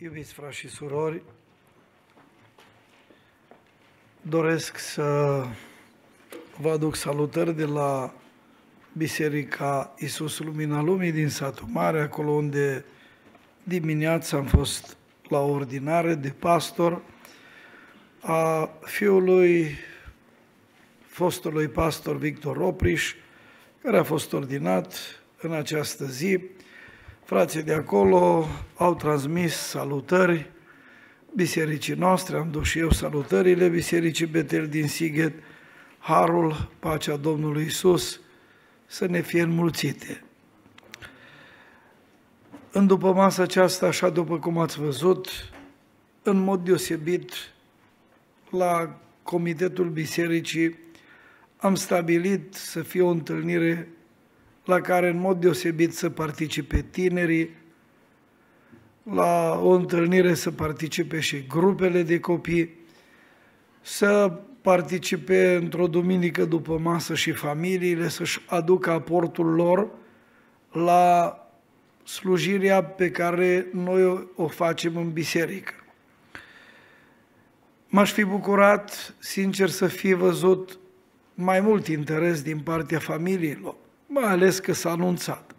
Iubiți frați și surori, doresc să vă aduc salutări de la Biserica Iisus Lumina Lumii din satul Mare, acolo unde dimineața am fost la ordinare de pastor a fiului fostului pastor Victor Opriș, care a fost ordinat în această zi. Frații de acolo au transmis salutări bisericii noastre, am dus și eu salutările Bisericii Betel din Sighet, Harul, pacea Domnului Isus, să ne fie înmulțite. În după masa aceasta, așa după cum ați văzut, în mod deosebit, la Comitetul Bisericii am stabilit să fie o întâlnire la care în mod deosebit să participe tinerii, la o întâlnire să participe și grupele de copii, să participe într-o duminică după masă și familiile, să-și aducă aportul lor la slujirea pe care noi o facem în biserică. M-aș fi bucurat, sincer, să fie văzut mai mult interes din partea familiilor, mai ales că s-a anunțat.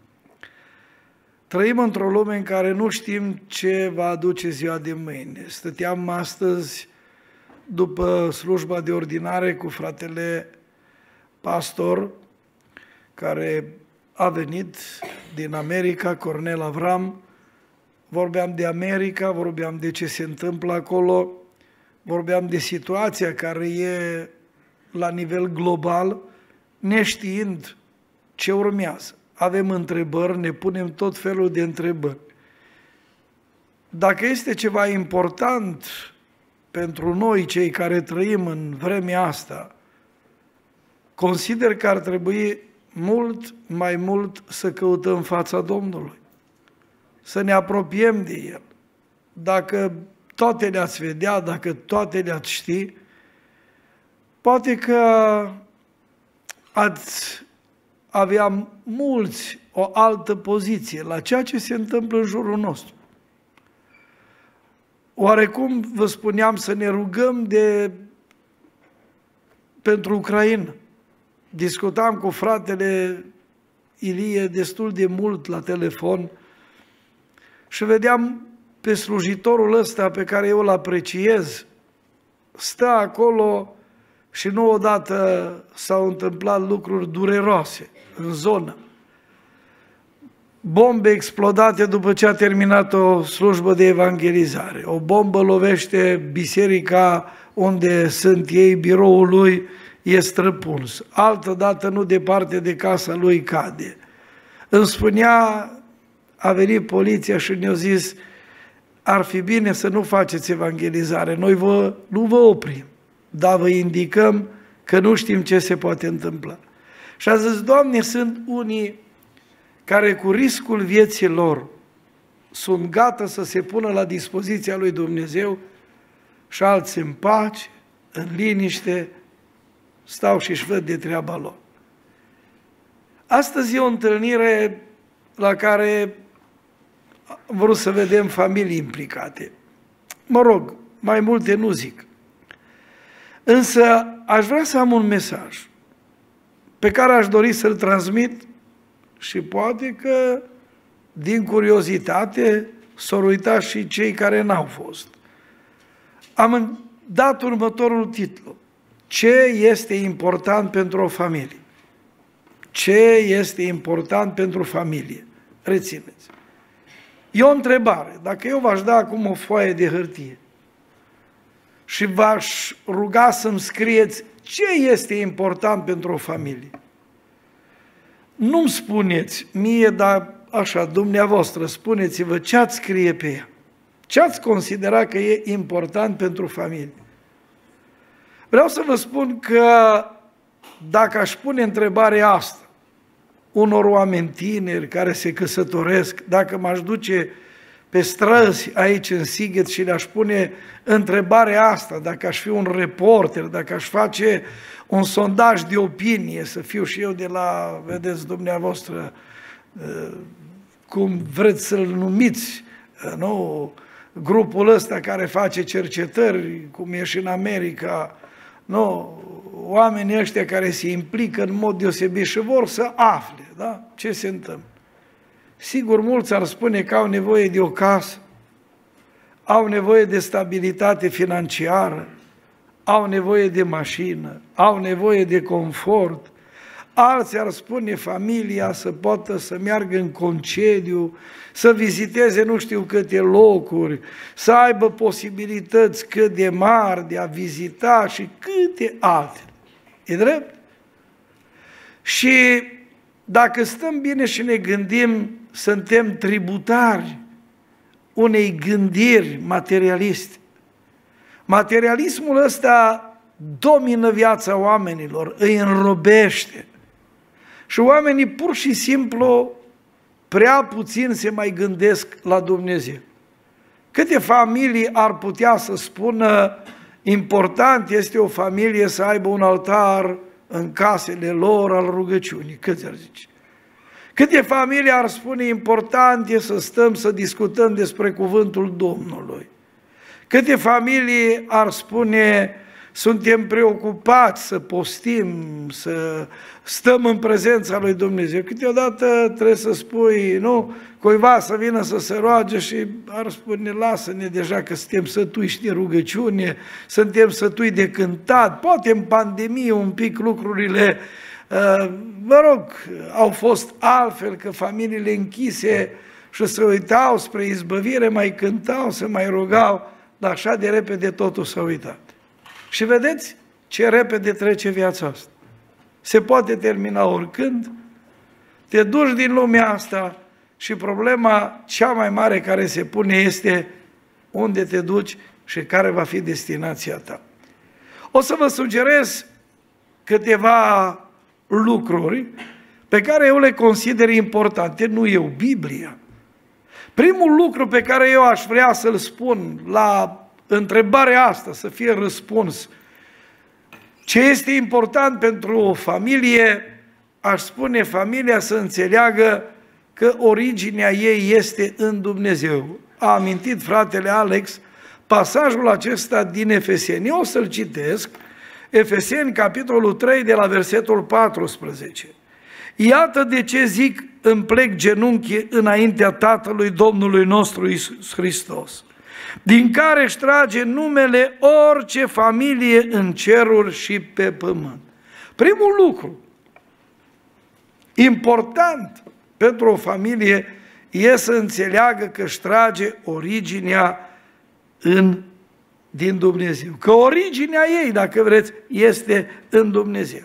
Trăim într-o lume în care nu știm ce va aduce ziua de mâine. Stăteam astăzi după slujba de ordinare cu fratele pastor care a venit din America, Cornel Avram, vorbeam de America, vorbeam de ce se întâmplă acolo, vorbeam de situația care e la nivel global, neștiind ce urmează. Avem întrebări, ne punem tot felul de întrebări. Dacă este ceva important pentru noi, cei care trăim în vremea asta, consider că ar trebui mult mai mult să căutăm fața Domnului, să ne apropiem de El. Dacă toate le-ați vedea, dacă toate le-ați ști, poate că ați avea mulți o altă poziție la ceea ce se întâmplă în jurul nostru. Oarecum vă spuneam să ne rugăm de pentru Ucraina. Discutam cu fratele Ilie destul de mult la telefon și vedeam pe slujitorul ăsta pe care eu îl apreciez, stă acolo și nu odată s-au întâmplat lucruri dureroase în zonă. Bombe explodate după ce a terminat o slujbă de evangelizare. O bombă lovește biserica unde sunt ei, biroul lui e străpuns. Altă dată nu departe de casa lui cade. Îmi spunea, a venit poliția și ne-a zis, ar fi bine să nu faceți evangelizare, noi vă, nu vă oprim, dar vă indicăm că nu știm ce se poate întâmpla. Și a zis, Doamne, sunt unii care cu riscul vieții lor sunt gata să se pună la dispoziția lui Dumnezeu și alții în pace, în liniște, stau și își văd de treaba lor. Astăzi e o întâlnire la care am vrut să vedem familii implicate. Mă rog, mai multe nu zic. Însă aș vrea să am un mesaj pe care aș dori să-l transmit și poate că din curiozitate s-au uitat și cei care n-au fost. Am dat următorul titlu. Ce este important pentru o familie? Ce este important pentru familie? Rețineți. E o întrebare. Dacă eu v-aș da acum o foaie de hârtie și v-aș ruga să-mi scrieți ce este important pentru o familie? Nu-mi spuneți mie, dar așa, dumneavoastră, spuneți-vă ce ați scrie pe ea. Ce ați considera că e important pentru familie? Vreau să vă spun că dacă aș pune întrebarea asta unor oameni tineri care se căsătoresc, dacă m-aș duce pe străzi aici în Sighet și le-aș pune întrebarea asta, dacă aș fi un reporter, dacă aș face un sondaj de opinie, să fiu și eu de la, vedeți dumneavoastră, uh, cum vreți să-l numiți, uh, nu, grupul ăsta care face cercetări, cum e și în America, nu, oamenii ăștia care se implică în mod deosebit și vor să afle da? ce se întâmplă. Sigur, mulți ar spune că au nevoie de o casă, au nevoie de stabilitate financiară, au nevoie de mașină, au nevoie de confort, alții ar spune familia să poată să meargă în concediu, să viziteze nu știu câte locuri, să aibă posibilități cât de mari de a vizita și câte alte. E drept? Și dacă stăm bine și ne gândim, suntem tributari unei gândiri materialiste. Materialismul ăsta domină viața oamenilor, îi înrobește. Și oamenii pur și simplu prea puțin se mai gândesc la Dumnezeu. Câte familii ar putea să spună important este o familie să aibă un altar în casele lor al rugăciunii? Câți ar zice? Câte familii ar spune important e să stăm să discutăm despre cuvântul Domnului? Câte familii ar spune suntem preocupați să postim, să stăm în prezența lui Dumnezeu. Câteodată trebuie să spui, nu, cuiva să vină să se roage și ar spune, lasă-ne deja că suntem sătuși și de rugăciune, suntem sătui de cântat, poate în pandemie un pic lucrurile, uh, mă rog, au fost altfel, că familiile închise și se uitau spre izbăvire, mai cântau, se mai rugau, dar așa de repede totul s-a uitat. Și vedeți ce repede trece viața asta. Se poate termina oricând, te duci din lumea asta și problema cea mai mare care se pune este unde te duci și care va fi destinația ta. O să vă sugerez câteva lucruri pe care eu le consider importante, nu eu, Biblia. Primul lucru pe care eu aș vrea să-l spun la întrebarea asta să fie răspuns. Ce este important pentru o familie, aș spune familia să înțeleagă că originea ei este în Dumnezeu. A amintit fratele Alex pasajul acesta din Efeseni. Eu o să-l citesc, Efeseni, capitolul 3, de la versetul 14. Iată de ce zic, îmi plec genunchi înaintea Tatălui Domnului nostru Iisus Hristos din care își trage numele orice familie în ceruri și pe pământ. Primul lucru important pentru o familie e să înțeleagă că își trage originea în, din Dumnezeu. Că originea ei, dacă vreți, este în Dumnezeu.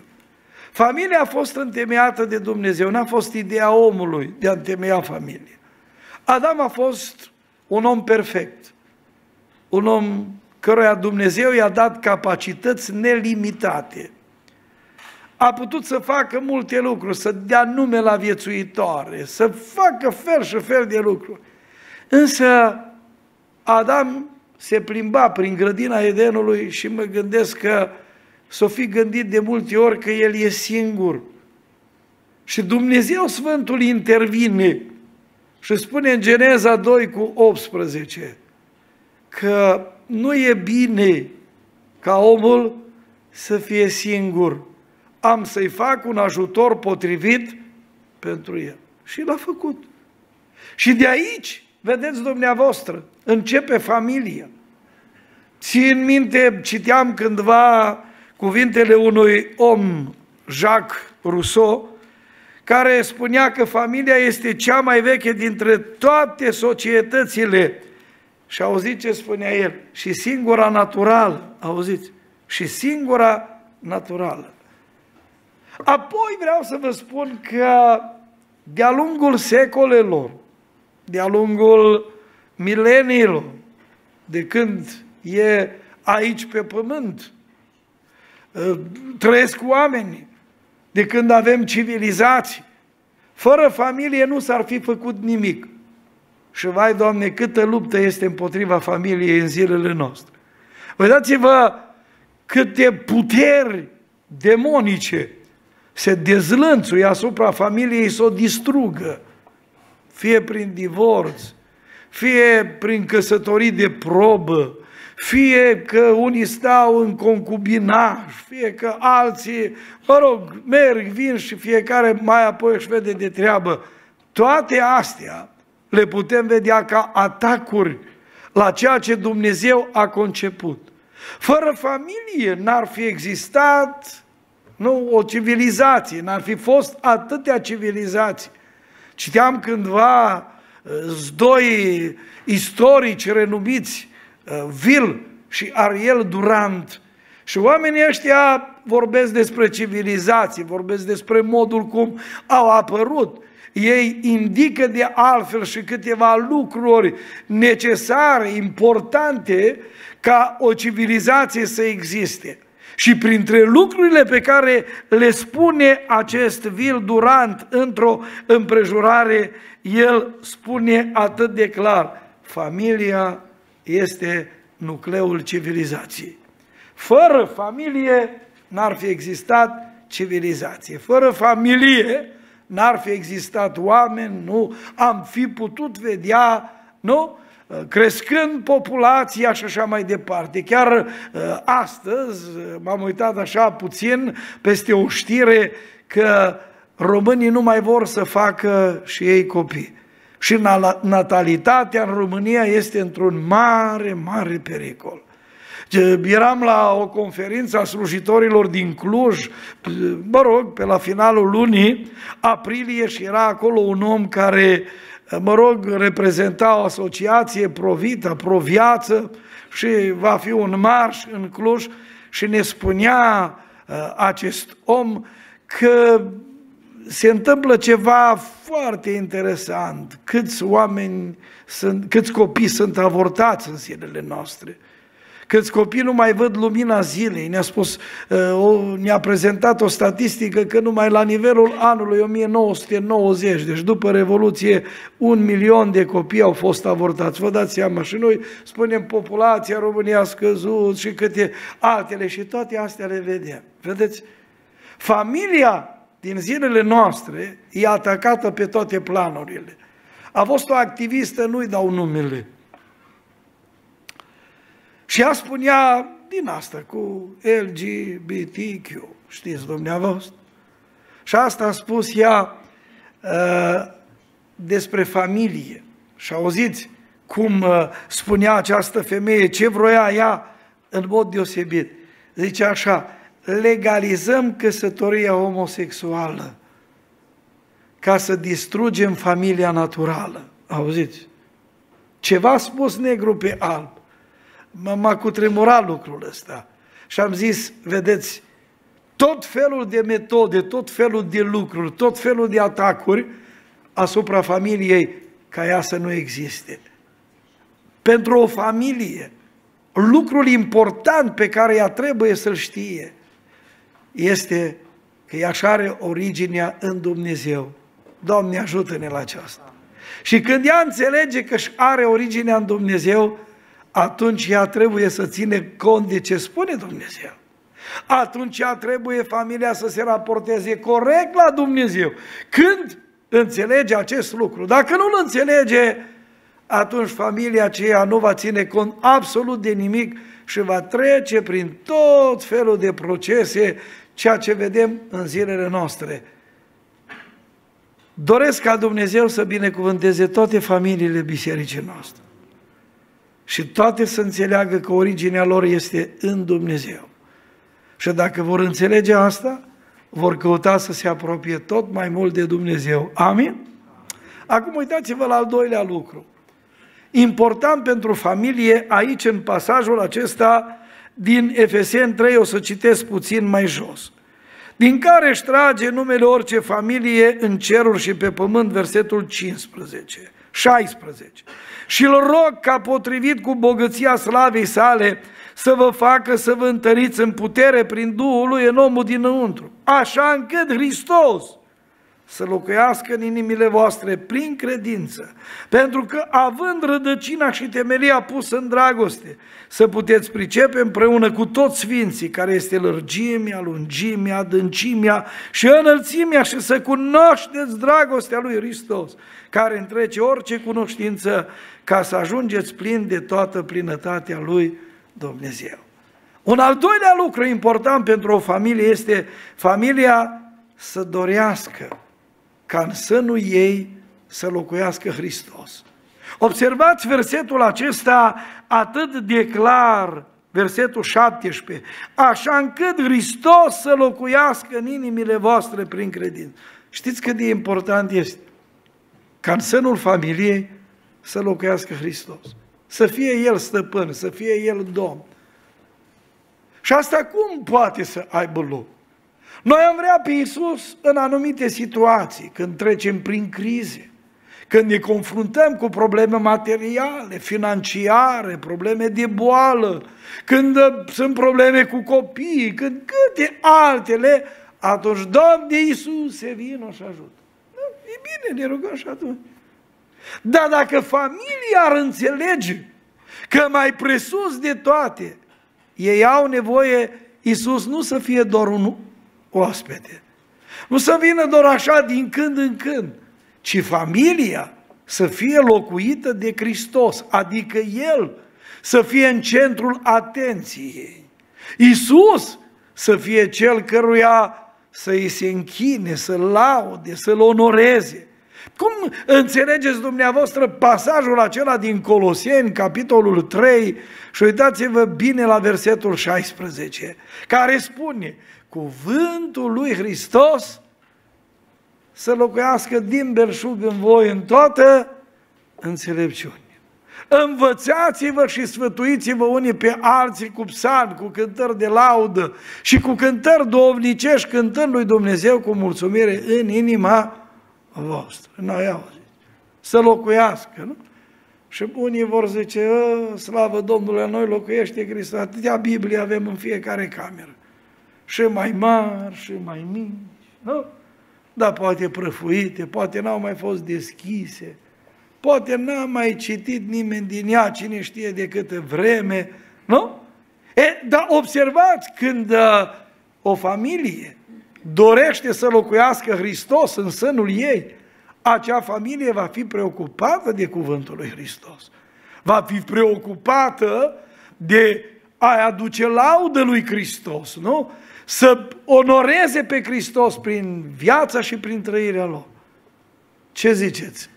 Familia a fost întemeiată de Dumnezeu, n-a fost ideea omului de a întemeia familie. Adam a fost un om perfect un om căruia Dumnezeu i-a dat capacități nelimitate. A putut să facă multe lucruri, să dea nume la viețuitoare, să facă fel și fel de lucruri. Însă Adam se plimba prin grădina Edenului și mă gândesc că s-o fi gândit de multe ori că el e singur. Și Dumnezeu Sfântul intervine și spune în Geneza 2 cu 18, că nu e bine ca omul să fie singur. Am să-i fac un ajutor potrivit pentru el. Și l-a făcut. Și de aici, vedeți dumneavoastră, începe familia. Țin minte, citeam cândva cuvintele unui om, Jacques Rousseau, care spunea că familia este cea mai veche dintre toate societățile și auziți ce spunea el? Și singura naturală, auziți? Și singura naturală. Apoi vreau să vă spun că de-a lungul secolelor, de-a lungul mileniilor, de când e aici pe pământ, ă, trăiesc oameni, de când avem civilizații, fără familie nu s-ar fi făcut nimic. Și vai, Doamne, câtă luptă este împotriva familiei în zilele noastre. Uitați-vă câte puteri demonice se dezlănțuie asupra familiei să o distrugă, fie prin divorț, fie prin căsătorii de probă, fie că unii stau în concubinaj, fie că alții, mă rog, merg, vin și fiecare mai apoi își vede de treabă. Toate astea le putem vedea ca atacuri la ceea ce Dumnezeu a conceput. Fără familie n-ar fi existat nu, o civilizație, n-ar fi fost atâtea civilizații. Citeam cândva uh, doi istorici renumiți, uh, Vil și Ariel Durant, și oamenii ăștia vorbesc despre civilizații, vorbesc despre modul cum au apărut. Ei indică de altfel și câteva lucruri necesare, importante, ca o civilizație să existe. Și printre lucrurile pe care le spune acest vil Durant într-o împrejurare, el spune atât de clar, familia este nucleul civilizației. Fără familie n-ar fi existat civilizație. Fără familie n-ar fi existat oameni, nu am fi putut vedea, nu? crescând populația și așa mai departe. Chiar uh, astăzi m-am uitat așa puțin peste o știre că românii nu mai vor să facă și ei copii. Și natalitatea în România este într-un mare, mare pericol. Eram la o conferință a slujitorilor din Cluj, mă rog, pe la finalul lunii aprilie și era acolo un om care, mă rog, reprezenta o asociație pro-vită, pro-viață și va fi un marș în Cluj și ne spunea uh, acest om că se întâmplă ceva foarte interesant. Câți oameni sunt, câți copii sunt avortați în zilele noastre. Câți copii nu mai văd lumina zilei. Ne-a spus, uh, ne-a prezentat o statistică că numai la nivelul anului 1990, deci după Revoluție, un milion de copii au fost avortați. Vă dați seama și noi spunem populația România a scăzut și câte altele și toate astea le vedem. Vedeți? Familia din zilele noastre e atacată pe toate planurile. A fost o activistă, nu-i dau numele, și ea spunea din asta cu LGBTQ, știți dumneavoastră? Și asta a spus ea uh, despre familie. Și auziți cum uh, spunea această femeie, ce vroia ea în mod deosebit. Zice așa, legalizăm căsătoria homosexuală ca să distrugem familia naturală. Auziți? Ceva a spus negru pe alb m-a cutremurat lucrul ăsta. Și am zis, vedeți, tot felul de metode, tot felul de lucruri, tot felul de atacuri asupra familiei ca ea să nu existe. Pentru o familie, lucrul important pe care ea trebuie să-l știe este că ea și are originea în Dumnezeu. Doamne, ajută-ne la aceasta. Și când ea înțelege că își are originea în Dumnezeu, atunci ea trebuie să ține cont de ce spune Dumnezeu. Atunci ea trebuie familia să se raporteze corect la Dumnezeu. Când înțelege acest lucru, dacă nu-l înțelege, atunci familia aceea nu va ține cont absolut de nimic și va trece prin tot felul de procese, ceea ce vedem în zilele noastre. Doresc ca Dumnezeu să binecuvânteze toate familiile bisericii noastre și toate să înțeleagă că originea lor este în Dumnezeu. Și dacă vor înțelege asta, vor căuta să se apropie tot mai mult de Dumnezeu. Amin? Acum uitați-vă la al doilea lucru. Important pentru familie, aici în pasajul acesta din Efesen 3, o să citesc puțin mai jos. Din care își trage numele orice familie în ceruri și pe pământ, versetul 15, 16 și îl rog ca potrivit cu bogăția slavei sale să vă facă să vă întăriți în putere prin Duhul lui în omul dinăuntru, așa încât Hristos să locuiască în inimile voastre prin credință, pentru că având rădăcina și temelia pusă în dragoste, să puteți pricepe împreună cu toți sfinții, care este lărgimea, lungimea, adâncimea și înălțimea și să cunoașteți dragostea lui Hristos, care întrece orice cunoștință, ca să ajungeți plin de toată plinătatea lui Dumnezeu. Un al doilea lucru important pentru o familie este familia să dorească ca în sânul ei să locuiască Hristos. Observați versetul acesta atât de clar, versetul 17, așa încât Hristos să locuiască în inimile voastre prin credință. Știți cât de important este ca în sânul familiei să locuiască Hristos. Să fie El stăpân, să fie El domn. Și asta cum poate să aibă loc? Noi am vrea pe Iisus în anumite situații, când trecem prin crize, când ne confruntăm cu probleme materiale, financiare, probleme de boală, când uh, sunt probleme cu copiii, când câte altele, atunci, Doamne Iisuse, vină și ajută. E bine, ne rugăm și atunci. Dar dacă familia ar înțelege că mai presus de toate, ei au nevoie, Iisus nu să fie doar un oaspete. Nu să vină doar așa din când în când, ci familia să fie locuită de Hristos, adică El să fie în centrul atenției. Iisus să fie Cel căruia să îi se închine, să laude, să-L onoreze. Cum înțelegeți dumneavoastră pasajul acela din Coloseni, capitolul 3, și uitați-vă bine la versetul 16, care spune, cuvântul lui Hristos să locuiască din belșug în voi în toată înțelepciune. Învățați-vă și sfătuiți-vă unii pe alții cu psalmi, cu cântări de laudă și cu cântări dovnicești, cântând lui Dumnezeu cu mulțumire în inima voastră. Noi auzit. Să locuiască, nu? Și unii vor zice, ă, slavă Domnului, noi locuiește Hristos. Atâtea Biblie avem în fiecare cameră și mai mari și mai mici, nu? Dar poate prăfuite, poate n-au mai fost deschise, poate n-a mai citit nimeni din ea, cine știe de câte vreme, nu? E, dar observați, când uh, o familie dorește să locuiască Hristos în sânul ei, acea familie va fi preocupată de cuvântul lui Hristos. Va fi preocupată de a aduce laudă lui Hristos, nu? Să onoreze pe Hristos prin viața și prin trăirea lor. Ce ziceți?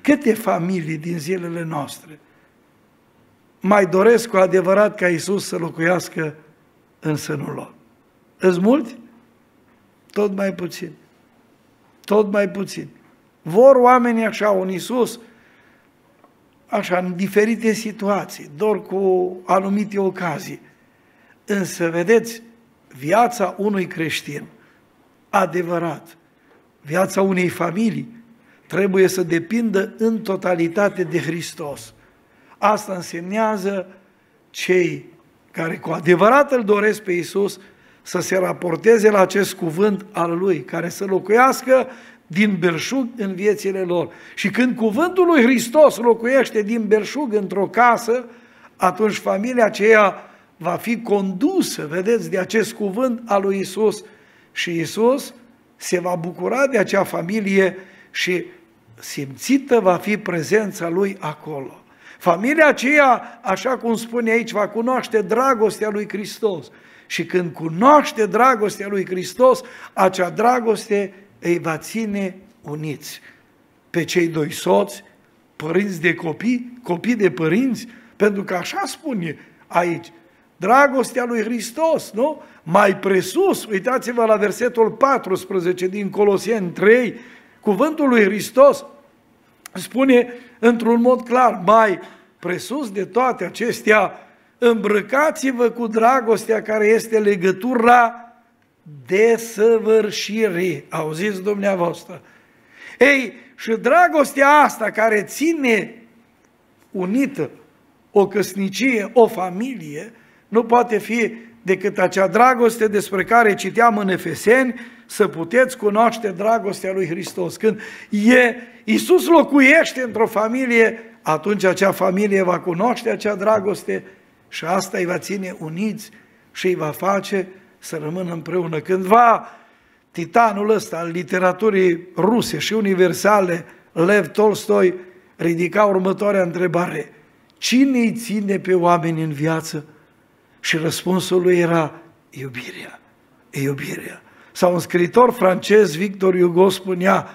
Câte familii din zilele noastre mai doresc cu adevărat ca Isus să locuiască în sânul lor? Îți mulți? Tot mai puțin. Tot mai puțin. Vor oamenii așa un Isus, așa, în diferite situații, doar cu anumite ocazii. Însă, vedeți, viața unui creștin adevărat, viața unei familii, trebuie să depindă în totalitate de Hristos. Asta însemnează cei care cu adevărat îl doresc pe Iisus să se raporteze la acest cuvânt al Lui, care să locuiască din belșug în viețile lor. Și când cuvântul lui Hristos locuiește din belșug într-o casă, atunci familia aceea va fi condusă, vedeți, de acest cuvânt al lui Isus și Isus se va bucura de acea familie și simțită va fi prezența lui acolo. Familia aceea, așa cum spune aici, va cunoaște dragostea lui Hristos. Și când cunoaște dragostea lui Hristos, acea dragoste îi va ține uniți pe cei doi soți, părinți de copii, copii de părinți, pentru că așa spune aici, dragostea lui Hristos, nu? Mai presus, uitați-vă la versetul 14 din Coloseni 3, cuvântul lui Hristos spune într-un mod clar, mai presus de toate acestea, îmbrăcați-vă cu dragostea care este legătura de săvârșire. Auziți dumneavoastră? Ei, și dragostea asta care ține unită o căsnicie, o familie, nu poate fi decât acea dragoste despre care citeam în Efeseni, să puteți cunoaște dragostea lui Hristos. Când e, Iisus locuiește într-o familie, atunci acea familie va cunoaște acea dragoste și asta îi va ține uniți și îi va face să rămână împreună. Cândva titanul ăsta al literaturii ruse și universale, Lev Tolstoi, ridica următoarea întrebare. Cine îi ține pe oameni în viață? Și răspunsul lui era iubirea. Iubirea. Sau un scriitor francez, Victor Hugo, spunea,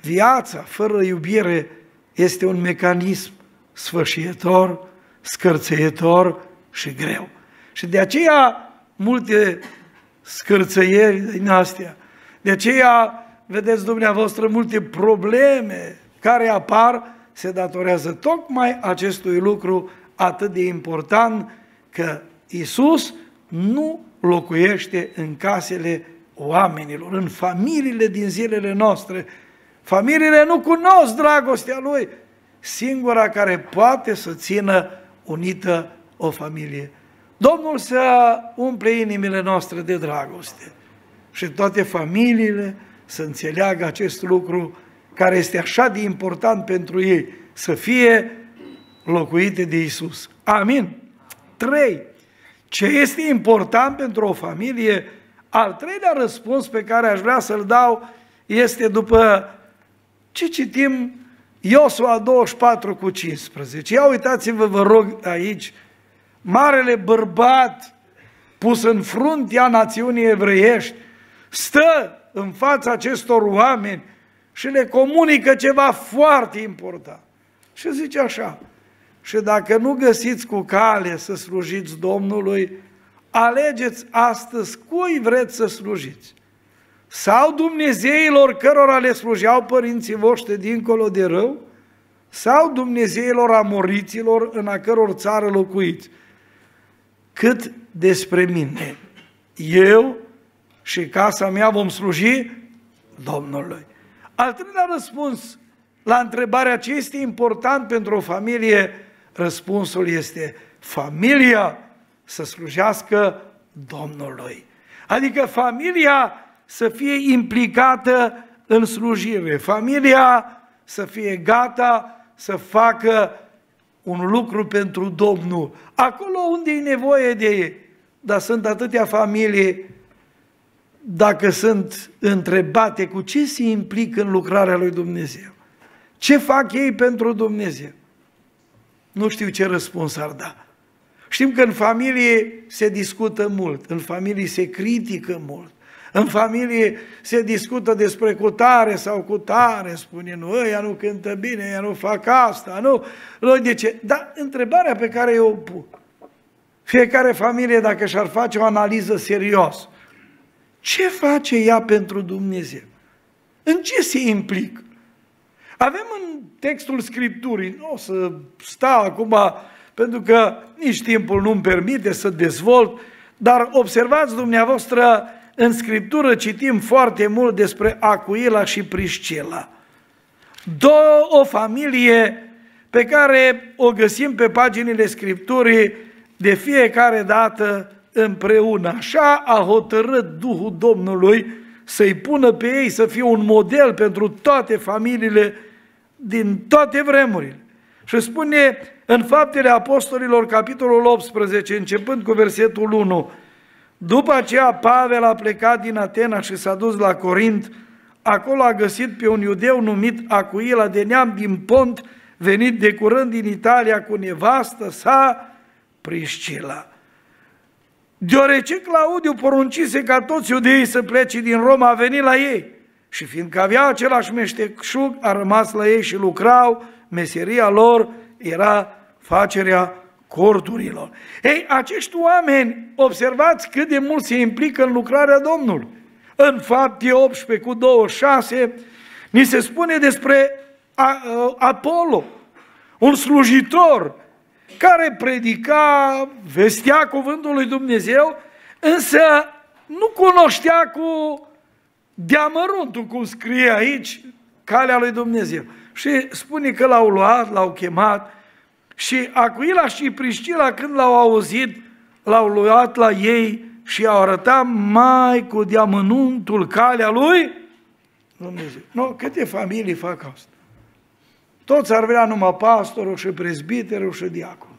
viața fără iubire este un mecanism sfârșietor, scârțăietor și greu. Și de aceea multe scârțăieri din astea, de aceea vedeți dumneavoastră multe probleme care apar, se datorează tocmai acestui lucru atât de important că Isus nu locuiește în casele oamenilor, în familiile din zilele noastre. Familiile nu cunosc dragostea Lui. Singura care poate să țină unită o familie. Domnul să umple inimile noastre de dragoste și toate familiile să înțeleagă acest lucru care este așa de important pentru ei, să fie locuite de Isus. Amin. 3. Ce este important pentru o familie? Al treilea răspuns pe care aș vrea să-l dau este după ce citim Iosua 24 cu 15. Ia uitați-vă, vă rog, aici, marele bărbat pus în fruntea națiunii evreiești, stă în fața acestor oameni și le comunică ceva foarte important. Și zice așa, și dacă nu găsiți cu cale să slujiți Domnului, alegeți astăzi cui vreți să slujiți. Sau Dumnezeilor cărora le slujeau părinții voștri dincolo de rău, sau Dumnezeilor amoriților în a căror țară locuiți. Cât despre mine, eu și casa mea vom sluji Domnului. Al treilea răspuns la întrebarea ce este important pentru o familie, răspunsul este familia să slujească Domnului. Adică familia să fie implicată în slujire, familia să fie gata să facă un lucru pentru Domnul, acolo unde e nevoie de ei. Dar sunt atâtea familii dacă sunt întrebate cu ce se implică în lucrarea lui Dumnezeu. Ce fac ei pentru Dumnezeu? Nu știu ce răspuns ar da. Știm că în familie se discută mult, în familie se critică mult, în familie se discută despre cutare sau cutare, spune, nu, ăia nu cântă bine, ăia nu fac asta, nu, nu de ce? Dar întrebarea pe care eu o pun, fiecare familie, dacă și-ar face o analiză serioasă, ce face ea pentru Dumnezeu? În ce se implică? Avem în textul Scripturii, nu o să stau acum, pentru că nici timpul nu-mi permite să dezvolt, dar observați dumneavoastră, în Scriptură citim foarte mult despre Acuila și Priscila. Două, o familie pe care o găsim pe paginile Scripturii de fiecare dată împreună. Așa a hotărât Duhul Domnului să-i pună pe ei să fie un model pentru toate familiile din toate vremurile. Și spune în Faptele Apostolilor, capitolul 18, începând cu versetul 1, după aceea Pavel a plecat din Atena și s-a dus la Corint, acolo a găsit pe un iudeu numit Acuila de neam din Pont, venit de curând din Italia cu nevastă sa, Priscila. Deoarece Claudiu poruncise ca toți iudeii să plece din Roma, a venit la ei. Și fiindcă avea același meșteșug, a rămas la ei și lucrau, meseria lor era facerea corturilor. Ei, acești oameni, observați cât de mult se implică în lucrarea Domnului. În fapte 18 cu 26, ni se spune despre Apollo, un slujitor care predica, vestea cuvântul lui Dumnezeu, însă nu cunoștea cu deamăruntul, cum scrie aici, calea lui Dumnezeu. Și spune că l-au luat, l-au chemat și Acuila și Priscila când l-au auzit, l-au luat la ei și au arătat mai cu deamănuntul calea lui Dumnezeu. Nu, câte familii fac asta? Toți ar vrea numai pastorul și prezbiterul și diacon.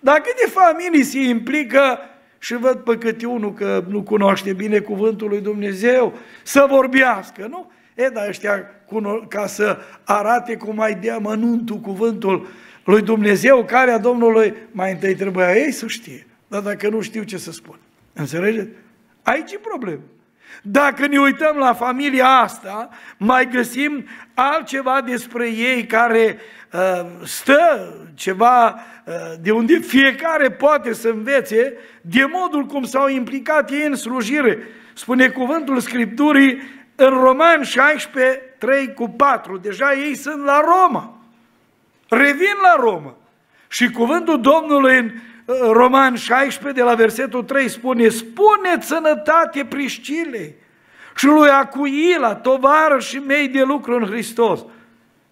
Dar câte familii se implică și văd pe câte unul că nu cunoaște bine cuvântul lui Dumnezeu, să vorbească, nu? E, dar ăștia, ca să arate cum mai dea mănuntul cuvântul lui Dumnezeu, care a Domnului, mai întâi trebuia ei să știe. Dar dacă nu știu ce să spun. Înțelegeți? Aici e problemă. Dacă ne uităm la familia asta, mai găsim altceva despre ei care uh, stă ceva uh, de unde fiecare poate să învețe de modul cum s-au implicat ei în slujire. Spune cuvântul Scripturii în Roman 16, 3 cu 4. Deja ei sunt la Roma. Revin la Roma. Și cuvântul Domnului în Roman 16, de la versetul 3, spune, spune sănătate Priscilei și lui Acuila, tovarășii mei de lucru în Hristos.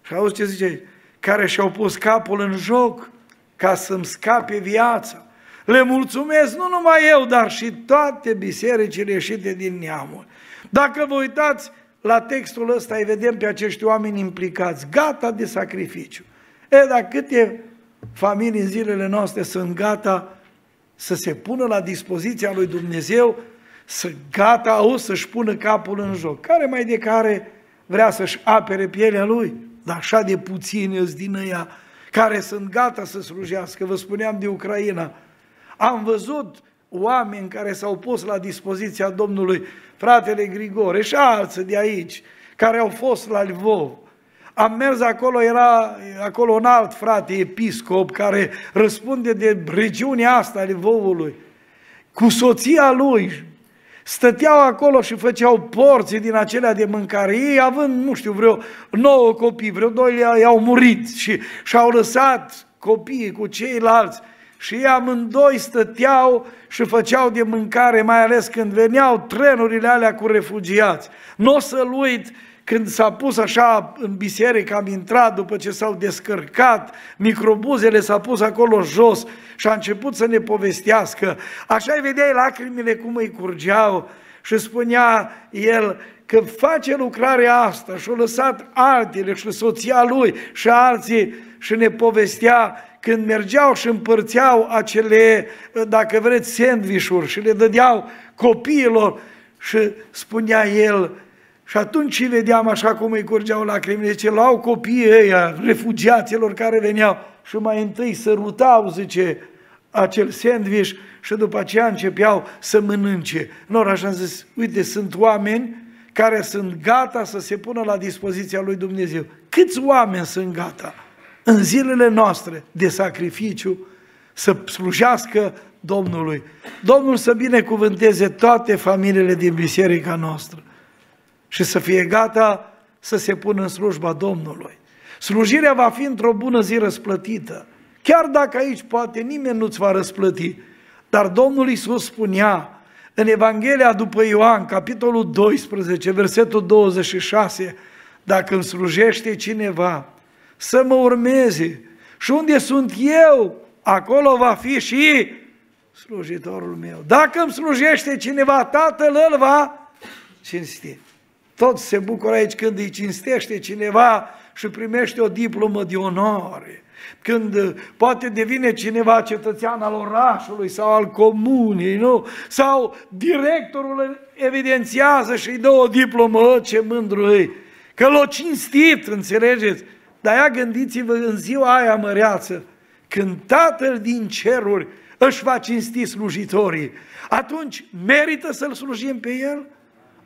Și auzi ce zice? Care și-au pus capul în joc ca să-mi scape viața. Le mulțumesc nu numai eu, dar și toate bisericile ieșite din neamul. Dacă vă uitați la textul ăsta, îi vedem pe acești oameni implicați, gata de sacrificiu. E, dar câte familii în zilele noastre sunt gata să se pună la dispoziția lui Dumnezeu, să gata au să-și pună capul în joc. Care mai de care vrea să-și apere pielea lui, dar așa de puțini îți din ea care sunt gata să slujească. Vă spuneam de Ucraina. Am văzut oameni care s-au pus la dispoziția Domnului, fratele Grigore și alții de aici, care au fost la Lvov, am mers acolo, era acolo un alt frate, episcop, care răspunde de regiunea asta, Lvovului, cu soția lui, stăteau acolo și făceau porții din acelea de mâncare. Ei având, nu știu, vreo nouă copii, vreo doi i-au murit și și-au lăsat copiii cu ceilalți și ei amândoi stăteau și făceau de mâncare, mai ales când veneau trenurile alea cu refugiați. Nu o să-l uit când s-a pus așa în biserică, am intrat după ce s-au descărcat, microbuzele s-a pus acolo jos și a început să ne povestească. Așa îi vedeai lacrimile cum îi curgeau și spunea el că face lucrarea asta și-a lăsat altele și soția lui și alții și ne povestea când mergeau și împărțeau acele, dacă vreți, sandvișuri și le dădeau copiilor și spunea el, și atunci vedeam așa cum îi curgeau lacrimile, ce luau copiii ăia, refugiaților care veneau și mai întâi sărutau, zice, acel sandwich și după aceea începeau să mănânce. Nor, așa am zis, uite, sunt oameni care sunt gata să se pună la dispoziția lui Dumnezeu. Câți oameni sunt gata în zilele noastre de sacrificiu să slujească Domnului? Domnul să binecuvânteze toate familiile din biserica noastră și să fie gata să se pună în slujba Domnului. Slujirea va fi într-o bună zi răsplătită. Chiar dacă aici poate nimeni nu-ți va răsplăti, dar Domnul Iisus spunea în Evanghelia după Ioan, capitolul 12, versetul 26, dacă îmi slujește cineva, să mă urmeze și unde sunt eu, acolo va fi și slujitorul meu. Dacă îmi slujește cineva, Tatăl îl va cinsti. Toți se bucură aici când îi cinstește cineva și primește o diplomă de onoare. Când uh, poate devine cineva cetățean al orașului sau al comunei, nu? Sau directorul îl evidențiază și îi dă o diplomă, ce mândru îi. Că l-o cinstit, înțelegeți? Dar ia gândiți-vă în ziua aia măreață, când Tatăl din ceruri își va cinsti slujitorii, atunci merită să-L slujim pe El?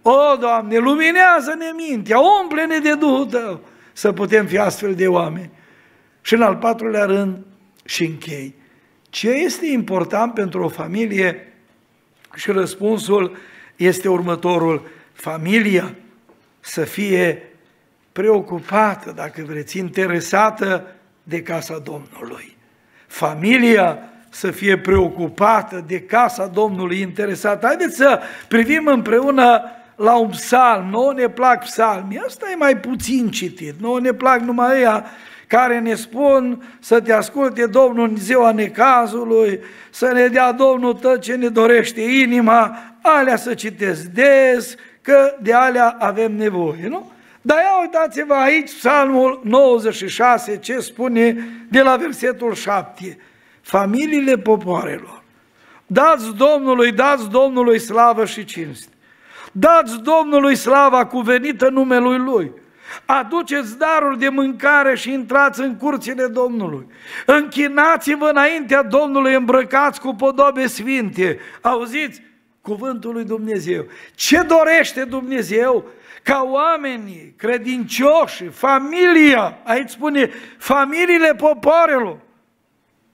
O, Doamne, luminează-ne mintea, umple-ne de Duhul Tău, să putem fi astfel de oameni. Și în al patrulea rând, și închei. Ce este important pentru o familie? Și răspunsul este următorul. Familia să fie preocupată, dacă vreți, interesată de casa Domnului. Familia să fie preocupată de casa Domnului, interesată. Haideți să privim împreună la un psalm, nouă ne plac psalmii, asta e mai puțin citit, nouă ne plac numai ăia care ne spun să te asculte Domnul în ziua necazului, să ne dea Domnul tot ce ne dorește inima, alea să citesc des, că de alea avem nevoie, nu? Dar ia uitați-vă aici psalmul 96, ce spune de la versetul 7. Familiile popoarelor, dați Domnului, dați Domnului slavă și cinste. Dați Domnului slava cuvenită numelui Lui. Aduceți daruri de mâncare și intrați în curțile Domnului. Închinați-vă înaintea Domnului îmbrăcați cu podobe sfinte. Auziți? Cuvântul lui Dumnezeu. Ce dorește Dumnezeu? Ca oamenii credincioși, familia, aici spune familiile poporelor,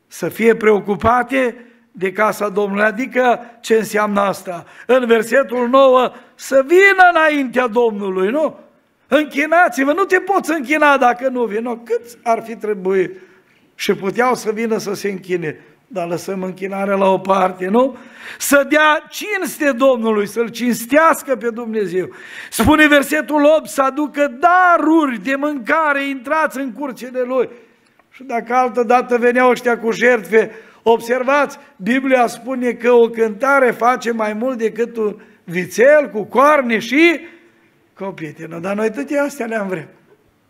să fie preocupate de casa Domnului. Adică ce înseamnă asta? În versetul 9, să vină înaintea Domnului, nu? Închinați-vă, nu te poți închina dacă nu vii. Nu, cât ar fi trebuit? Și puteau să vină să se închine. Dar lăsăm închinarea la o parte, nu? Să dea cinste Domnului, să-L cinstească pe Dumnezeu. Spune versetul 8, să aducă daruri de mâncare, intrați în curțile Lui. Și dacă altă dată veneau ăștia cu jertfe, observați, Biblia spune că o cântare face mai mult decât un vițel cu coarne și copietină. Dar noi toate astea le-am vrea.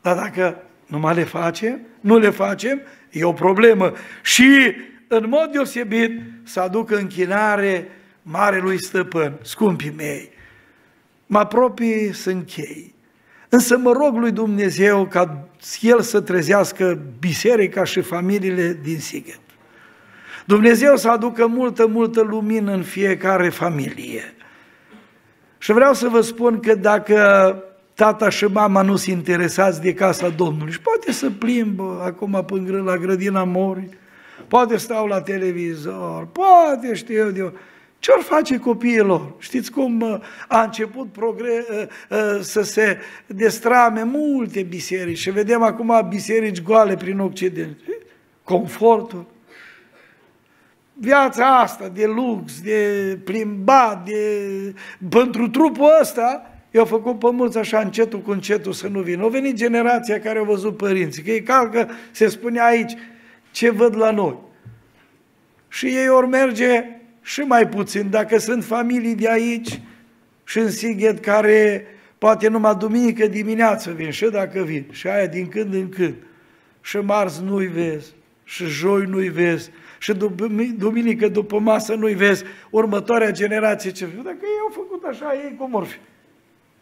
Dar dacă nu mai le facem, nu le facem, e o problemă. Și în mod deosebit să aducă închinare Marelui Stăpân, scumpii mei. Mă apropii să închei. Însă mă rog lui Dumnezeu ca El să trezească biserica și familiile din Sighet. Dumnezeu să aducă multă, multă lumină în fiecare familie. Și vreau să vă spun că dacă tata și mama nu sunt interesați de casa Domnului și poate să plimbă acum până la grădina mori, poate stau la televizor, poate știu eu de ce or face copiilor? Știți cum uh, a început progre- uh, uh, să se destrame multe biserici și vedem acum biserici goale prin Occident. Confortul. Viața asta de lux, de plimbat, de... pentru trupul ăsta, i-au făcut pe mulți așa încetul cu încetul să nu vină. Au venit generația care au văzut părinții, că ei calcă, se spune aici, ce văd la noi. Și ei ori merge și mai puțin, dacă sunt familii de aici și în Sighet care poate numai duminică dimineață vin, și dacă vin, și aia din când în când, și marți nu-i vezi, și joi nu-i vezi, și duminică după masă nu-i vezi, următoarea generație ce Dacă ei au făcut așa, ei cum or fi?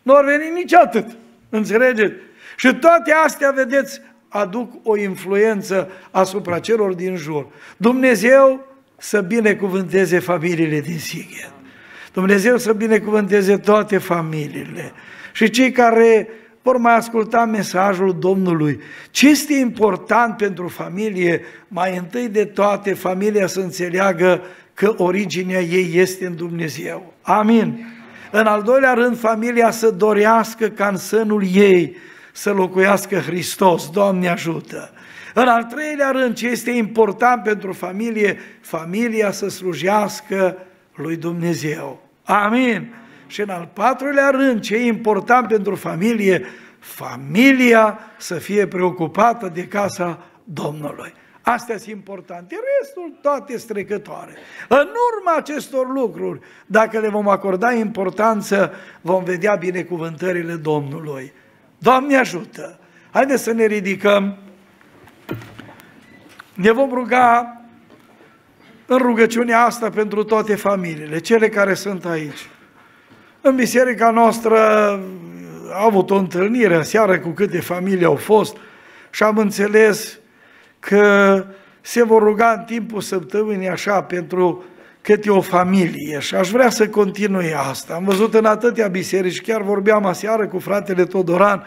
Nu ar veni nici atât, înțelegeți? Și toate astea, vedeți, aduc o influență asupra celor din jur. Dumnezeu să binecuvânteze familiile din Sighet. Dumnezeu să binecuvânteze toate familiile. Și cei care vor mai asculta mesajul Domnului. Ce este important pentru familie? Mai întâi de toate, familia să înțeleagă că originea ei este în Dumnezeu. Amin. În al doilea rând, familia să dorească ca în sânul ei să locuiască Hristos. Doamne ajută! În al treilea rând, ce este important pentru familie, familia să slujească lui Dumnezeu. Amin. Și în al patrulea rând, ce e important pentru familie, familia să fie preocupată de casa Domnului. Astea sunt importante. Restul toate strecătoare. În urma acestor lucruri, dacă le vom acorda importanță, vom vedea binecuvântările Domnului. Doamne ajută! Haideți să ne ridicăm. Ne vom ruga în rugăciunea asta pentru toate familiile, cele care sunt aici. În biserica noastră am avut o întâlnire seară cu câte familii au fost și am înțeles că se vor ruga în timpul săptămânii așa pentru câte o familie și aș vrea să continue asta. Am văzut în atâtea biserici, chiar vorbeam aseară cu fratele Todoran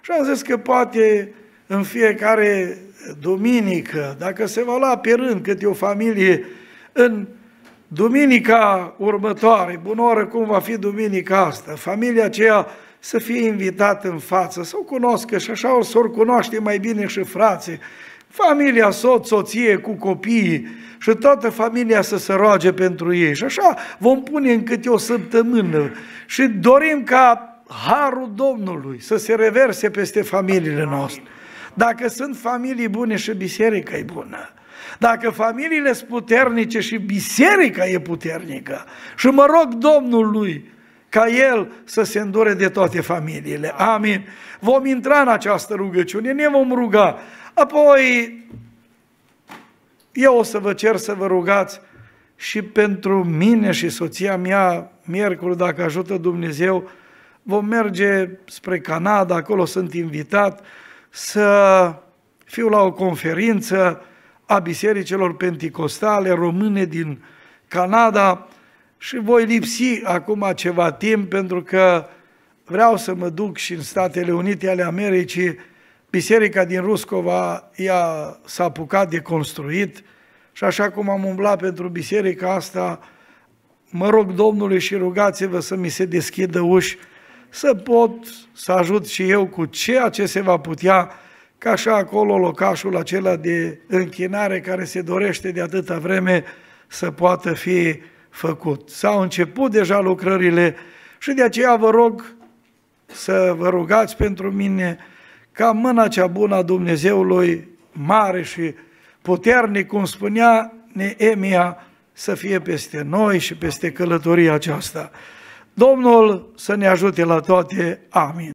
și am zis că poate în fiecare duminică, dacă se va lua pe rând câte o familie în duminica următoare, bună oră cum va fi duminica asta, familia aceea să fie invitată în față, să o cunoscă și așa o să o cunoaște mai bine și frații, familia, soț, soție cu copiii și toată familia să se roage pentru ei. Și așa vom pune în câte o săptămână și dorim ca harul Domnului să se reverse peste familiile noastre. Dacă sunt familii bune și biserica e bună, dacă familiile sunt puternice și biserica e puternică, și mă rog Domnului ca El să se îndure de toate familiile. Amin. Vom intra în această rugăciune, ne vom ruga. Apoi, eu o să vă cer să vă rugați și pentru mine și soția mea, miercuri, dacă ajută Dumnezeu, vom merge spre Canada, acolo sunt invitat să fiu la o conferință a bisericilor penticostale române din Canada și voi lipsi acum ceva timp pentru că vreau să mă duc și în Statele Unite ale Americii. Biserica din Ruscova ea s-a apucat de construit și așa cum am umblat pentru biserica asta, mă rog Domnului și rugați-vă să mi se deschidă uși, să pot să ajut și eu cu ceea ce se va putea, ca așa acolo locașul acela de închinare care se dorește de atâta vreme să poată fi făcut. S-au început deja lucrările și de aceea vă rog să vă rugați pentru mine ca mâna cea bună a Dumnezeului mare și puternic, cum spunea Neemia, să fie peste noi și peste călătoria aceasta. Domnul să ne ajute la toate. Amin.